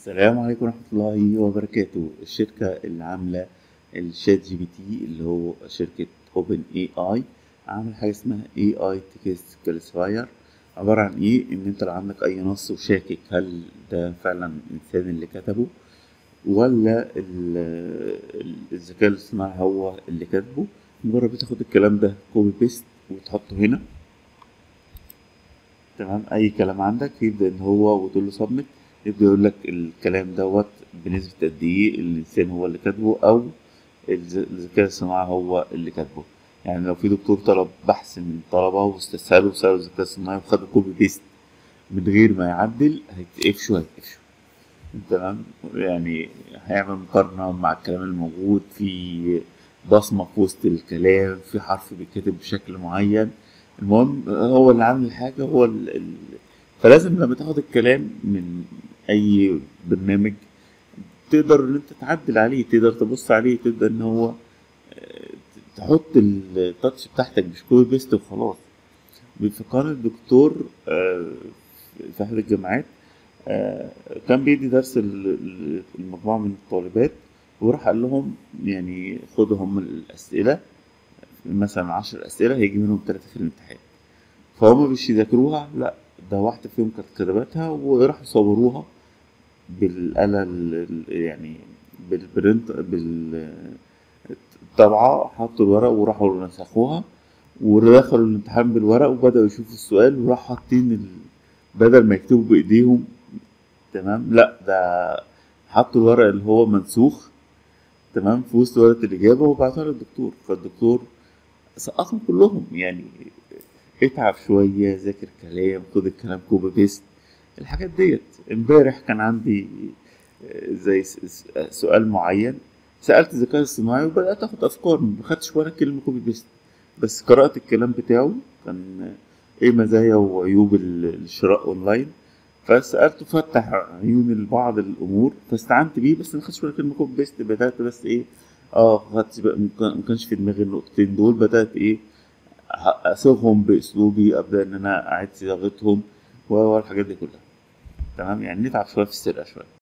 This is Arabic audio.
السلام عليكم ورحمة الله وبركاته. الشركة اللي عاملة ال ChatGPT اللي هو شركة OpenAI عامل حاجة اسمها AI Text Classifier عبارة عن إيه؟ إن أنت لو عندك أي نص وشاكك هل ده فعلا الإنسان اللي كتبه؟ ولا ال- ال- الذكاء الاصطناعي هو اللي كاتبه؟ مجرد بتاخد الكلام ده copy paste وتحطه هنا. تمام؟ أي كلام عندك يبدأ إن هو وتقول له submit يبدا يقول لك الكلام دوت بنسبة قد إيه الإنسان هو اللي كاتبه الذ- الذكاء الصناعي هو اللي كاتبه. يعني لو في دكتور طلب بحث من طلبة واستسهله وسأله الذكاء الصناعي وخد copy paste من غير ما يعدل هيتقفشوا هيتقفشوا تمام؟ يعني هيعمل مقارنة مع الكلام الموجود في بصمة في وسط الكلام في حرف بيتكتب بشكل معين. المهم هو اللي عامل الحاجة هو. ال... فلازم لما تاخد الكلام من أي برنامج تقدر إن أنت تعدل عليه تقدر تبص عليه تقدر إن هو آه، تحط ال touch بتاعتك مش copy paste وخلاص. بيفكرني الدكتور آه، في أحد الجامعات آه، كان بيدي درس ال- ال- المجموعة من الطالبات وراح قال لهم يعني خدوا هم الأسئلة مثلا عشر أسئلة هيجي منهم تلاتة في الامتحان. فهم مش يذاكروها لا ده واحدة فيهم كانت كتبتها وراحوا صوروها بالآلة ال- ال- يعني بالبرنت بالطبعة حطوا الورق وراحوا نسخوها ودخلوا الامتحان بالورق وبدأوا يشوفوا السؤال وراحوا حاطين ال... بدل ما يكتبوا بإيديهم تمام؟ لأ ده حطوا الورق اللي هو منسوخ تمام؟ في وسط ورقة الإجابة وبعتها للدكتور. فالدكتور سقطهم كلهم يعني اتعب شوية ذاكر كلام خد الكلام copy paste الحاجات ديت. امبارح كان عندي آه، زي سؤال معين. سألت الذكاء الاصطناعي وبدأت آخد أفكار ما خدتش ولا كلمة copy paste بس قرأت الكلام بتاعه كان إيه مزايا وعيوب ال- الشراء أونلاين. فسألته فتح عيون البعض الأمور فاستعنت بيه بس ما خدتش ولا كلمة copy paste بدأت بس إيه آه ما ما كانش في دماغي النقطتين دول. بدأت إيه أ- أصيغهم بأسلوبي أبدأ إن أنا أعيد صياغتهم والحاجات دي كلها. تمام؟ يعني نتعب شوية في السرقة شوية.